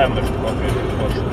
Там даже попробуем позже.